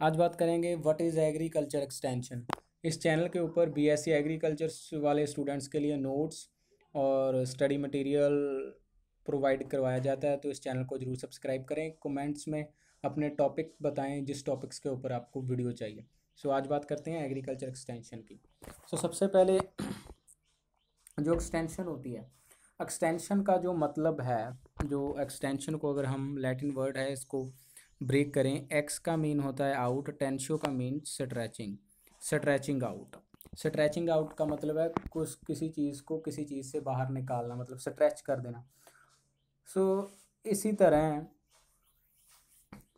आज बात करेंगे व्हाट इज़ एग्रीकल्चर एक्सटेंशन इस चैनल के ऊपर बीएससी एग्रीकल्चर वाले स्टूडेंट्स के लिए नोट्स और स्टडी मटेरियल प्रोवाइड करवाया जाता है तो इस चैनल को ज़रूर सब्सक्राइब करें। कमेंट्स में अपने टॉपिक बताएँ जिस टॉपिक्स के ऊपर आपको वीडियो चाहिए। सो आज बात करते हैं एग्रीकल्चर एक्सटेंशन की। सो so, सबसे पहले जो एक्सटेंशन होती है एक्सटेंशन का जो मतलब है जो एक्सटेंशन को अगर हम लैटिन वर्ड है इसको ब्रेक करें। एक्स का मीन होता है आउट टेंशो का mean stretching stretching out stretching out का मतलब है कुछ किसी चीज़ को किसी चीज़ से बाहर निकालना मतलब स्ट्रेच कर देना। सो so, इसी तरह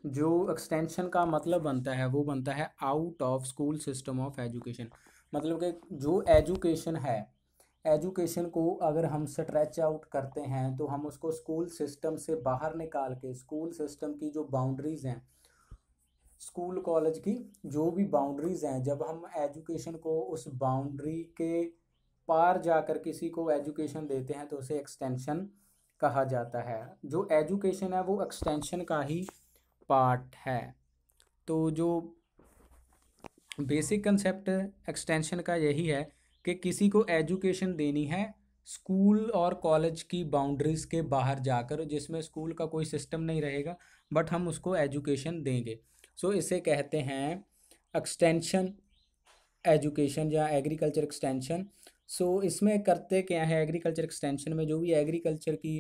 जो एक्सटेंशन का मतलब बनता है वो बनता है out of school system of education मतलब कि जो एजुकेशन है एजुकेशन को अगर हम स्ट्रेच आउट करते हैं तो हम उसको स्कूल सिस्टम से बाहर निकाल के, स्कूल सिस्टम की जो बाउंड्रीज़ हैं, स्कूल कॉलेज की जो भी बाउंड्रीज़ हैं, जब हम एजुकेशन को उस बाउंड्री के पार जाकर किसी को एजुकेशन देते हैं तो उसे एक्सटेंशन कहा जाता है। जो एजुकेशन है, वो एक्सटेंशन का ही पार्ट है। तो जो बेसिक कंसेप्ट, एक्सटेंशन का यही है कि किसी को एजुकेशन देनी है स्कूल और कॉलेज की बाउंड्रीज़ के बाहर जाकर जिसमें स्कूल का कोई सिस्टम नहीं रहेगा बट हम उसको एजुकेशन देंगे। सो so, इसे कहते हैं एक्सटेंशन एजुकेशन या एग्रीकल्चर एक्सटेंशन सो इसमें करते क्या है एग्रीकल्चर एक्सटेंशन में? जो भी एग्रीकल्चर की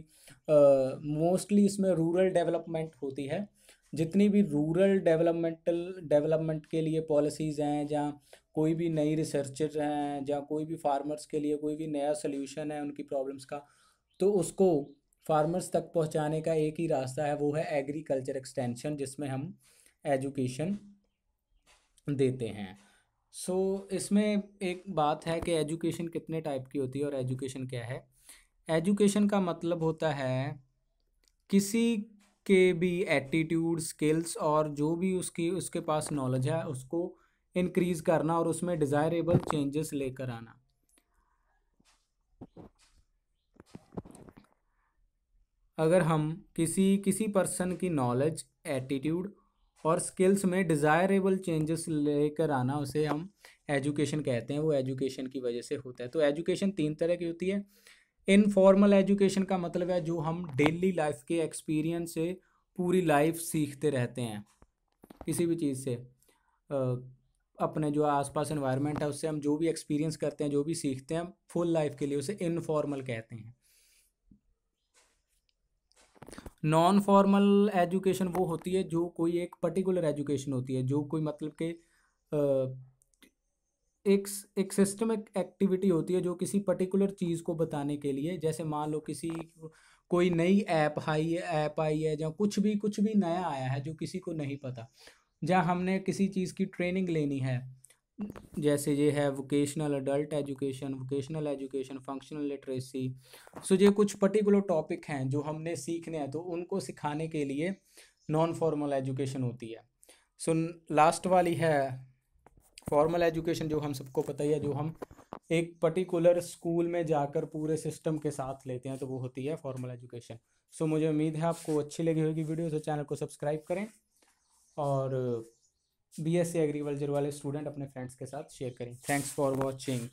मोस्टली uh, इसमें रूरल डेवलपमेंट होती है। जितनी भी रूरल डेवलपमेंटल डेवलपमेंट के लिए पॉलिसीज़ हैं जहाँ कोई भी नई रिसर्चर हैं जहाँ कोई भी फार्मर्स के लिए कोई भी नया सोल्यूशन है उनकी प्रॉब्लम्स का तो उसको फार्मर्स तक पहुँचाने का एक ही रास्ता है वो है एग्रीकल्चर एक्सटेंशन जिसमें हम एजुकेशन देते हैं। सो so, इसमें एक बात है कि एजुकेशन कितने टाइप की होती है और एजुकेशन क्या है? एजुकेशन का मतलब होता है किसी के भी एटीट्यूड स्किल्स और जो भी उसकी, उसके पास नॉलेज है, उसको इंक्रीज करना और उसमें डिज़ायरेबल चेंजेस लेकर आना। अगर हम किसी किसी पर्सन की नॉलेज एटीट्यूड और स्किल्स में डिज़ायरेबल चेंजेस लेकर आना, उसे हम एजुकेशन कहते हैं। वो एजुकेशन की वजह से होता है। तो एजुकेशन तीन तरह की होती है। इनफॉर्मल एजुकेशन का मतलब है जो हम डेली लाइफ के एक्सपीरियंस से पूरी लाइफ सीखते रहते हैं। किसी भी चीज़ से अपने जो आसपास एनवायरनमेंट है उससे हम जो भी एक्सपीरियंस करते हैं, जो भी सीखते हैं फुल लाइफ के लिए उसे इनफॉर्मल कहते हैं। नॉन फॉर्मल एजुकेशन वो होती है जो कोई एक पर्टिकुलर एजुकेशन होती है, जो कोई मतलब के एक एक सिस्टमिक एक्टिविटी होती है जो किसी पर्टिकुलर चीज़ को बताने के लिए। जैसे मान लो किसी कोई नई ऐप आई है ऐप आई है जहाँ कुछ भी कुछ भी नया आया है जो किसी को नहीं पता जहाँ हमने किसी चीज़ की ट्रेनिंग लेनी है, जैसे ये है vocational adult education vocational education functional literacy so ये कुछ पर्टिकुलर टॉपिक हैं जो हमने सीखने हैं तो उनको सिखाने के लिए नॉन फॉर्मल एजुकेशन होती है। सो लास्ट वाली है फॉर्मल एजुकेशन जो हम सबको पता ही है, जो हम एक पर्टिकुलर स्कूल में जाकर पूरे सिस्टम के साथ लेते हैं तो वो होती है फॉर्मल एजुकेशन सो मुझे उम्मीद है आपको अच्छी लगी होगी वीडियो तो चैनल को सब्सक्राइब करें और बी एस सी एग्रीकल्चर वाले स्टूडेंट अपने फ्रेंड्स के साथ शेयर करें. Thanks for watching